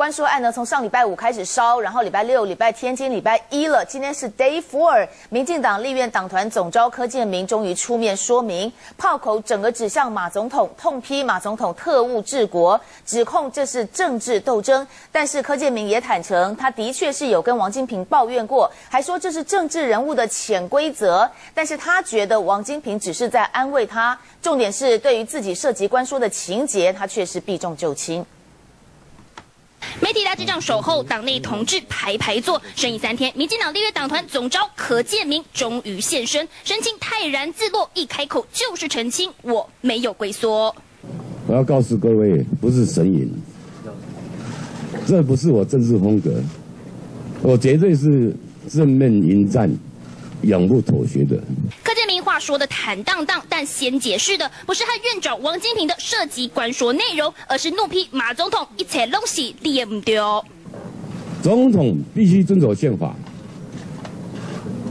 关说案呢，从上礼拜五开始烧，然后礼拜六、礼拜天、今天礼拜一了，今天是 Day Four。民进党立院党团总召柯建明终于出面说明，炮口整个指向马总统，痛批马总统特务治国，指控这是政治斗争。但是柯建明也坦诚，他的确是有跟王金平抱怨过，还说这是政治人物的潜规则。但是他觉得王金平只是在安慰他，重点是对于自己涉及官说的情节，他却是避重就轻。媒体大阵仗守候，党内同志排排坐。生议三天，民进党立约党团总召柯建明终于现身，神情泰然自若，一开口就是澄清：我没有龟缩。我要告诉各位，不是神隐，这不是我政治风格，我绝对是正面迎战，永不妥协的。说的坦荡荡，但先解释的不是和院长王金平的涉及官说内容，而是怒批马总统一切东西也不丢。总统必须遵守宪法。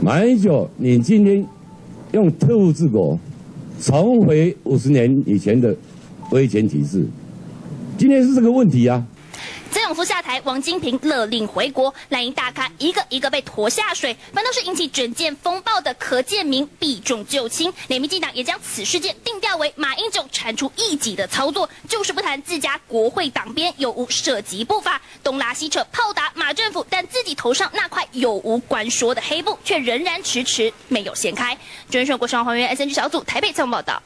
马英九，你今天用特务治国，重回五十年以前的威权体制，今天是这个问题啊。曾永福下台，王金平勒令回国，蓝营大咖一个一个被拖下水，反倒是引起整件风暴的柯建明避重就轻，连民进党也将此事件定调为马英九铲除异己的操作，就是不谈自家国会党边有无涉及不法，东拉西扯炮打马政府，但自己头上那块有无关说的黑布却仍然迟迟没有掀开。专选国上还原 S N G 小组台北采访报道。